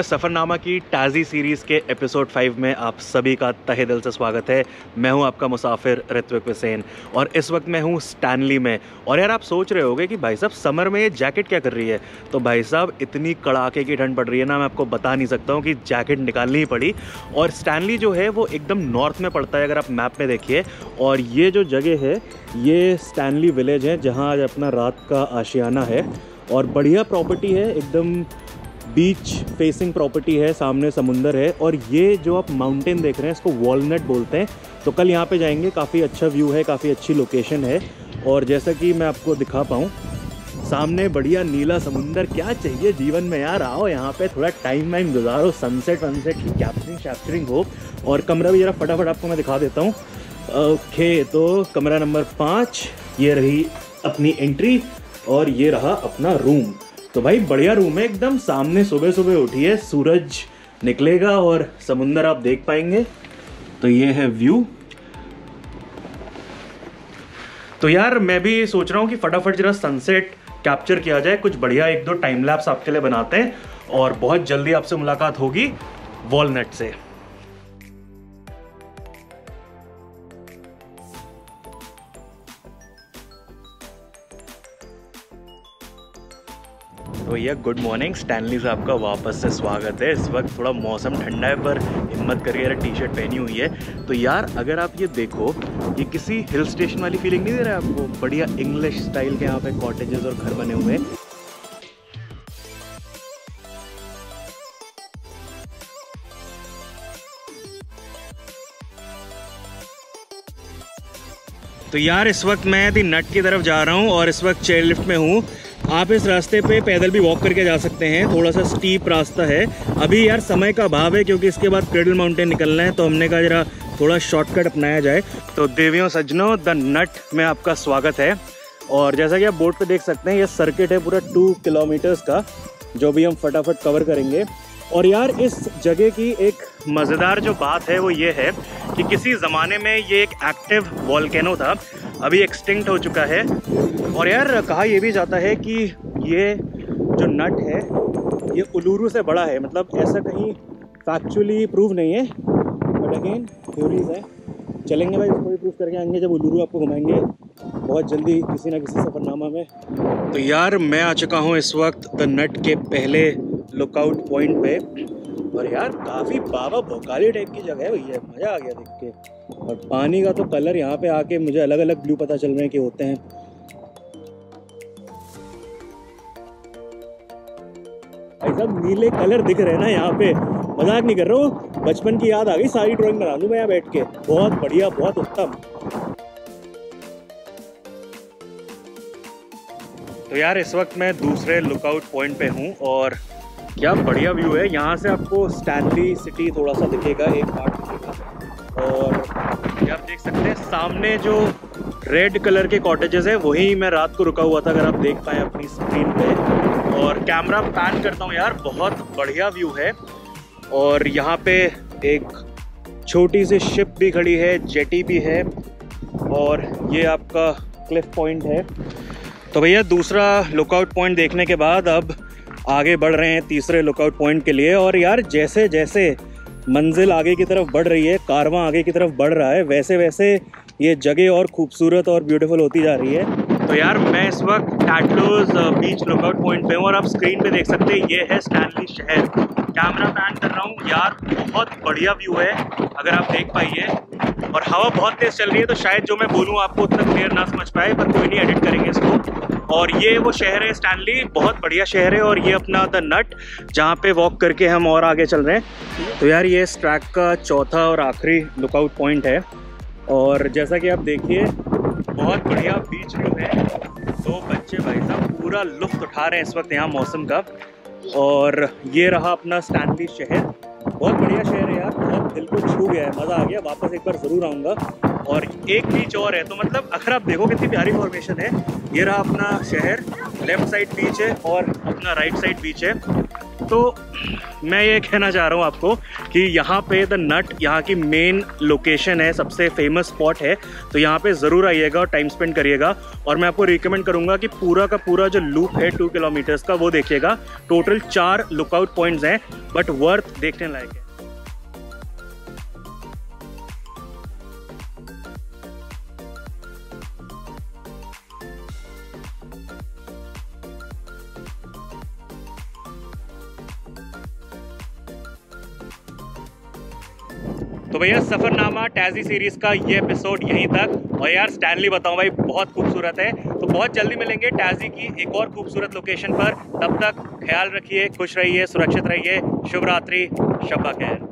सफ़रनामा की टाजी सीरीज़ के एपिसोड फाइव में आप सभी का तहे दिल से स्वागत है। मैं हूँ आपका मुसाफिर ऋत्विक हुसैन और इस वक्त मैं हूँ स्टैनली में। और यार, आप सोच रहे होगे कि भाई साहब, समर में ये जैकेट क्या कर रही है? तो भाई साहब, इतनी कड़ाके की ठंड पड़ रही है ना, मैं आपको बता नहीं सकता हूँ कि जैकेट निकालनी ही पड़ी। और स्टैनली जो है, वो एकदम नॉर्थ में पड़ता है, अगर आप मैप में देखिए। और ये जो जगह है, ये स्टैनली विलेज है, जहाँ आज अपना रात का आशियाना है। और बढ़िया प्रॉपर्टी है, एकदम बीच फेसिंग प्रॉपर्टी है, सामने समुंदर है, और ये जो आप माउंटेन देख रहे हैं, इसको वॉलनट बोलते हैं। तो कल यहाँ पे जाएँगे, काफ़ी अच्छा व्यू है, काफ़ी अच्छी लोकेशन है। और जैसा कि मैं आपको दिखा पाऊँ, सामने बढ़िया नीला समुंदर, क्या चाहिए जीवन में यार? आओ यहाँ पे थोड़ा टाइम वाइम गुजारो सनसेट वनसेट की कैप्चरिंग शैप्चरिंग हो। और कमरा भी ज़रा फटाफट आपको मैं दिखा देता हूँ। ओके तो कमरा नंबर पाँच, ये रही अपनी एंट्री और ये रहा अपना रूम तो भाई, बढ़िया रूम है एकदम। सामने सुबह सुबह उठिए सूरज निकलेगा और समुंदर आप देख पाएँगे। तो ये है व्यू तो यार, मैं भी सोच रहा हूँ कि फटाफट जरा सनसेट कैप्चर किया जाए। कुछ बढ़िया एक दो टाइम लैप्स आपके लिए बनाते हैं और बहुत जल्दी आपसे मुलाकात होगी वॉलनट से। तो भैया गुड मॉर्निंग स्टैनली से आपका वापस से स्वागत है। इस वक्त थोड़ा मौसम ठंडा है, पर हिम्मत करके यार टी शर्ट पहनी हुई है। तो यार, अगर आप ये देखो, ये किसी हिल स्टेशन वाली फीलिंग नहीं दे रहा है आपको? बढ़िया इंग्लिश स्टाइल के यहाँ पे कॉटेजेस और घर बने हुए। हैं तो यार, इस वक्त मैं दी नट की तरफ़ जा रहा हूँ और इस वक्त चेयर लिफ्ट में हूँ। आप इस रास्ते पे पैदल भी वॉक करके जा सकते हैं। थोड़ा सा स्टीप रास्ता है। अभी यार समय का अभाव है क्योंकि इसके बाद क्रेडल माउंटेन निकलना है तो हमने कहा जरा थोड़ा शॉर्टकट अपनाया जाए। तो देवियों, सज्जनों द नट में आपका स्वागत है। और जैसा कि आप बोर्ड पे देख सकते हैं, ये सर्किट है पूरा टू किलोमीटर्स का, जो भी हम फटाफट कवर करेंगे। और यार, इस जगह की एक मज़ेदार जो बात है, वो ये है कि किसी ज़माने में ये एक एक्टिव वॉल्केनो था। अभी एक्सटिंक्ट हो चुका है। और यार, कहा यह भी जाता है कि ये जो नट है, ये उलूरू से बड़ा है। मतलब ऐसा कहीं फैक्चुअली प्रूव नहीं है बट अगेन थ्योरीज है। चलेंगे भाई, उसको भी प्रूव करके आएँगे, जब उलूरू आपको घुमाएँगे। बहुत जल्दी किसी ना किसी सफ़रनामा में। तो यार, मैं आ चुका हूँ इस वक्त द नट के पहले लुकआउट पॉइंट पे। और यार, काफ़ी बाबा भोकाली टाइप की जगह है भैया। मज़ा आ गया देख के। और पानी का तो कलर यहाँ पे आके मुझे अलग अलग ब्लू पता चल रहे हैं कि होते हैं। साहब, नीले कलर दिख रहे हैं ना यहाँ पे। मज़ाक नहीं कर रहा हूँ। बचपन की याद आ गई सारी ड्राइंग बना लूँ मैं यहाँ बैठ के। बहुत बढ़िया, बहुत उत्तम। तो यार, इस वक्त मैं दूसरे लुकआउट पॉइंट पे हूँ और क्या बढ़िया व्यू है। यहाँ से आपको स्टैनली सिटी थोड़ा सा दिखेगा, एक पार्ट दिखेगा। और ये आप देख सकते हैं, सामने जो रेड कलर के कॉटेजेस है, वही मैं रात को रुका हुआ था, अगर आप देख पाए अपनी स्क्रीन पे। और कैमरा पैन करता हूँ यार, बहुत बढ़िया व्यू है। और यहाँ पे एक छोटी सी शिप भी खड़ी है, जेटी भी है, और ये आपका क्लिफ पॉइंट है। तो भैया, दूसरा लुकआउट पॉइंट देखने के बाद अब आगे बढ़ रहे हैं तीसरे लुकआउट पॉइंट के लिए। और यार जैसे जैसे मंजिल आगे की तरफ़ बढ़ रही है, कारवां आगे की तरफ़ बढ़ रहा है। वैसे वैसे ये जगह और खूबसूरत और ब्यूटीफुल होती जा रही है। तो यार, मैं इस वक्त टैटलोज बीच लुकआउट पॉइंट पे हूँ और आप स्क्रीन पे देख सकते हैं, ये है स्टैनली शहर। कैमरा पैन कर रहा हूँ, यार, बहुत बढ़िया व्यू है, अगर आप देख पाइए। और हवा बहुत तेज़ चल रही है तो शायद जो मैं बोलूँ आपको उतना क्लियर ना समझ पाए, पर कोई नहीं एडिट करेंगे इसको। और ये वो शहर है स्टैनली बहुत बढ़िया शहर है और ये अपना द नट जहाँ पे वॉक करके हम और आगे चल रहे हैं। तो यार ये इस ट्रैक का चौथा और आखिरी लुकआउट पॉइंट है और जैसा कि आप देखिए, बहुत बढ़िया बीच व्यू है। दो बच्चे भाई साहब पूरा लुफ्त उठा रहे हैं इस वक्त यहाँ मौसम का। और ये रहा अपना स्टैनली शहर। बहुत बढ़िया शहर है यार, बहुत दिल को छू गया है, मज़ा आ गया, वापस एक बार ज़रूर आऊँगा। और एक बीच और है तो मतलब अगर आप देखो कितनी प्यारी फॉर्मेशन है। ये रहा अपना शहर लेफ़्ट साइड बीच है और अपना राइट साइड बीच है। तो मैं ये कहना चाह रहा हूँ आपको कि यहाँ पे द नट यहाँ की मेन लोकेशन है, सबसे फ़ेमस स्पॉट है। तो यहाँ पे ज़रूर आइएगा और टाइम स्पेंड करिएगा। और मैं आपको रिकमेंड करूँगा कि पूरा का पूरा जो लूप है टू किलोमीटर्स का, वो देखिएगा। टोटल चार लुकआउट पॉइंट्स हैं बट वर्थ देखने लायक है। तो भैया, सफ़रनामा, टैजी सीरीज़ का ये एपिसोड यहीं तक। और यार स्टैनली बताऊँ भाई, बहुत खूबसूरत है। तो बहुत जल्दी मिलेंगे टैजी की एक और खूबसूरत लोकेशन पर। तब तक ख्याल रखिए, खुश रहिए, सुरक्षित रहिए। शुभ रात्रि शब्बा खैर।